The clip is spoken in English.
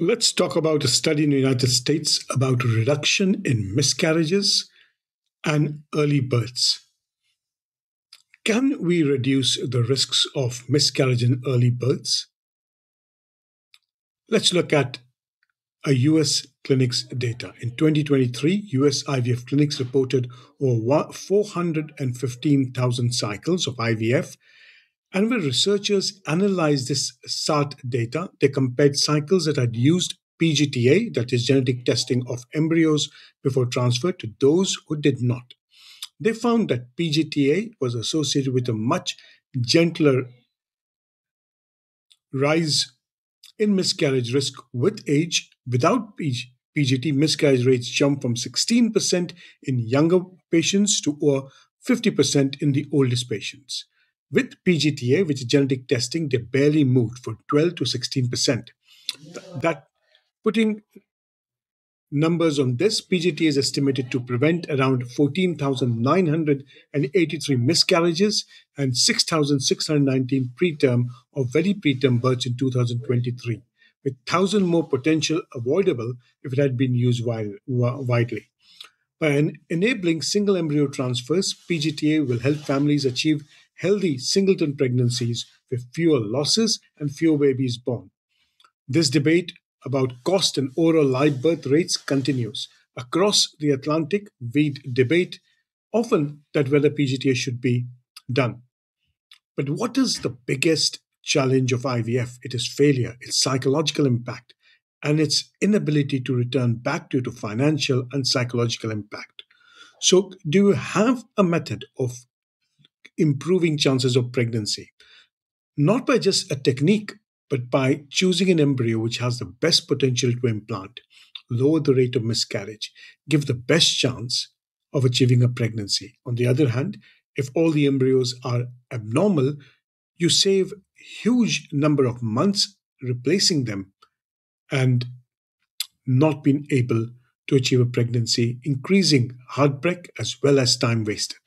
Let's talk about a study in the United States about reduction in miscarriages and early births. Can we reduce the risks of miscarriage and early births? Let's look at a US clinics data. In 2023, US IVF clinics reported over 415,000 cycles of IVF. And when researchers analyzed this SART data, they compared cycles that had used PGTA, that is genetic testing of embryos before transfer, to those who did not. They found that PGTA was associated with a much gentler rise in miscarriage risk with age. Without PGT, miscarriage rates jump from 16% in younger patients to over 50% in the oldest patients. With PGTA, which is genetic testing, they barely moved for 12 to 16%. That putting numbers on this, PGT is estimated to prevent around 14,983 miscarriages and 6,619 preterm or very preterm births in 2023, with 1,000 more potential avoidable if it had been used widely. By enabling single embryo transfers, PGTA will help families achieve healthy singleton pregnancies with fewer losses and fewer babies born. This debate about cost and oral live birth rates continues. Across the Atlantic, we debate often that whether PGTA should be done. But what is the biggest challenge of IVF? It is failure, its psychological impact, and its inability to return back due to financial and psychological impact. So, do you have a method of improving chances of pregnancy? Not by just a technique but by choosing an embryo which has the best potential to implant, lower the rate of miscarriage, give the best chance of achieving a pregnancy. On the other hand, if all the embryos are abnormal, you save huge number of months replacing them and not being able to achieve a pregnancy, increasing heartbreak as well as time wasted.